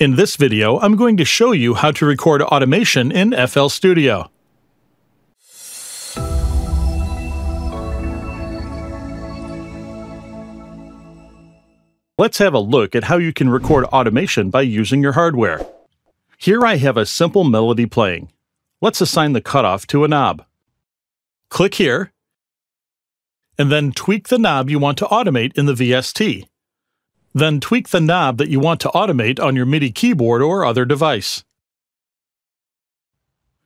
In this video, I'm going to show you how to record automation in FL Studio. Let's have a look at how you can record automation by using your hardware. Here I have a simple melody playing. Let's assign the cutoff to a knob. Click here, and then tweak the knob you want to automate in the VST. Then tweak the knob that you want to automate on your MIDI keyboard or other device.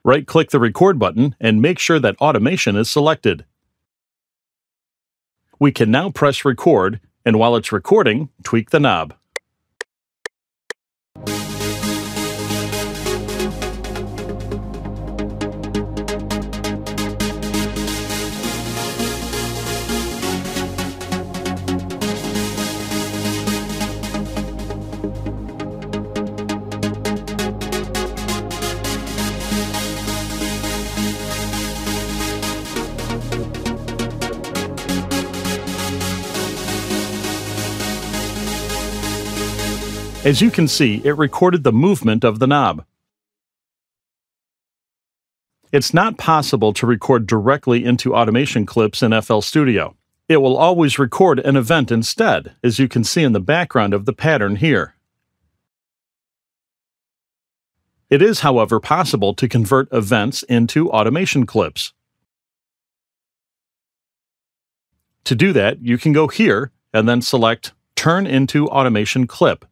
Right-click the Record button and make sure that Automation is selected. We can now press Record and while it's recording, tweak the knob. As you can see, it recorded the movement of the knob. It's not possible to record directly into automation clips in FL Studio. It will always record an event instead, as you can see in the background of the pattern here. It is, however, possible to convert events into automation clips. To do that, you can go here and then select Turn into Automation Clip.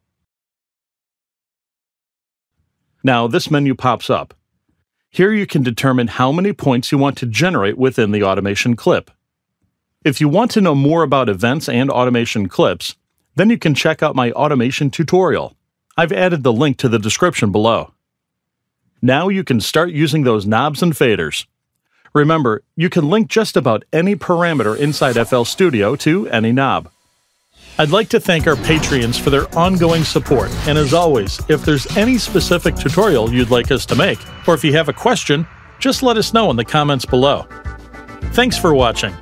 Now, this menu pops up. Here you can determine how many points you want to generate within the automation clip. If you want to know more about events and automation clips, then you can check out my automation tutorial. I've added the link to the description below. Now you can start using those knobs and faders. Remember, you can link just about any parameter inside FL Studio to any knob. I'd like to thank our Patreons for their ongoing support, and as always, if there's any specific tutorial you'd like us to make, or if you have a question, just let us know in the comments below. Thanks for watching.